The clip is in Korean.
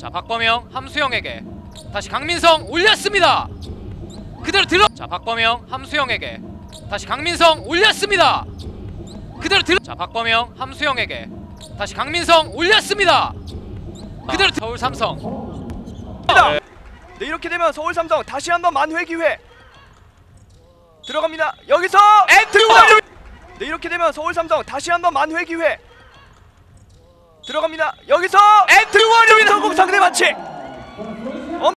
자 박범영 함수영에게 다시 강민성 올렸습니다. 그대로 들어. 자 박범영 함수영에게 다시 강민성 올렸습니다. 그대로 들어. 자 박범영 함수영에게 다시 강민성 올렸습니다. 그대로 서울 삼성. 네, 이렇게 되면 서울 삼성 다시 한번 만회 기회 들어갑니다. 여기서 엔트리 원. 네, 이렇게 되면 서울 삼성 다시 한번 만회 기회 들어갑니다. 여기서 엔트리 On